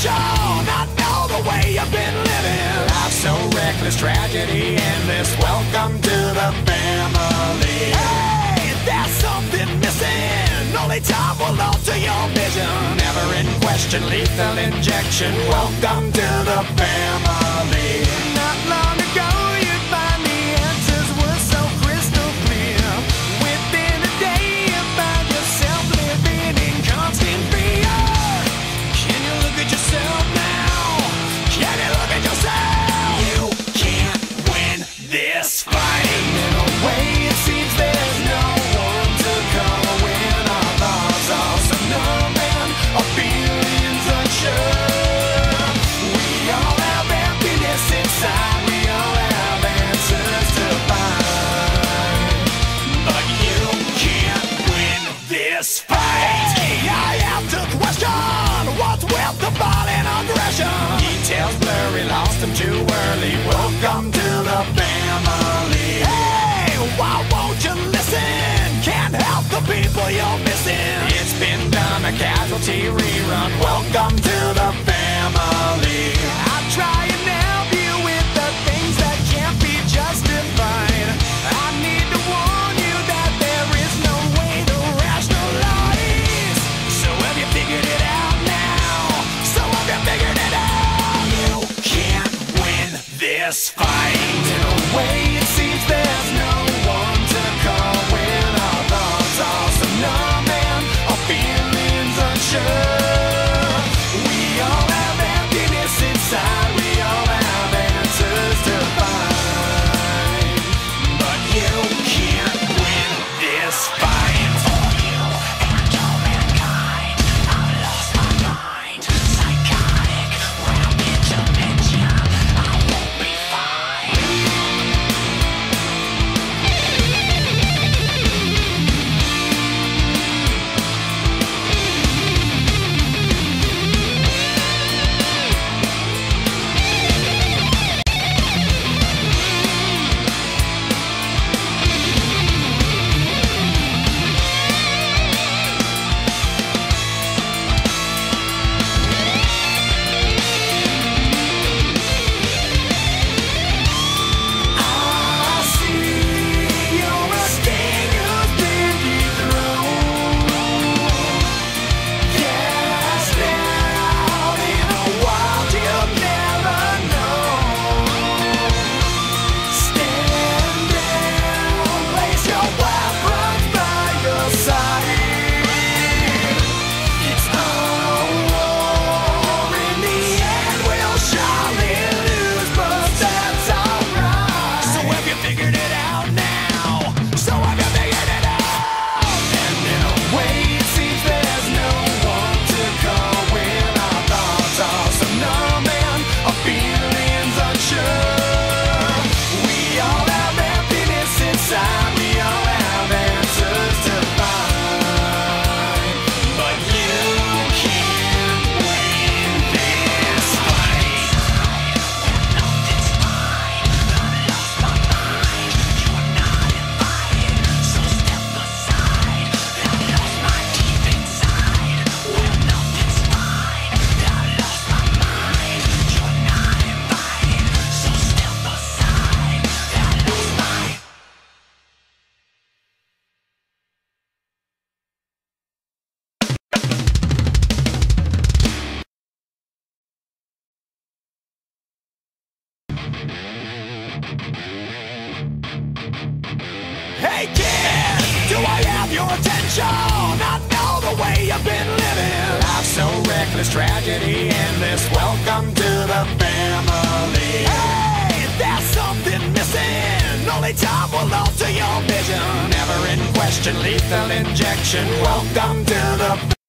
attention. I know the way you've been living. Life so reckless, tragedy endless. Welcome to the family. Hey, there's something missing. Only time will alter your vision. Never in question, lethal injection. Welcome to the family. This fight. In a way, it seems there's no one to call when our thoughts are so numb and our feelings unsure. We all have emptiness inside. We all have answers to find. But you can't win this fight. I have to question what's with the violent aggression. Details blurry, lost them too early. Missing. It's been done, a casualty rerun. Welcome to the family. I'm trying to help you with the things that can't be justified. I need to warn you that there is no way to rationalize. So have you figured it out now? So have you figured it out? You can't win this fight. In a way, Hey do I have your attention? I know the way you've been living. Life so reckless, tragedy endless. Welcome to the family. Hey, there's something missing. Only time will alter your vision. Never in question, lethal injection. Welcome to the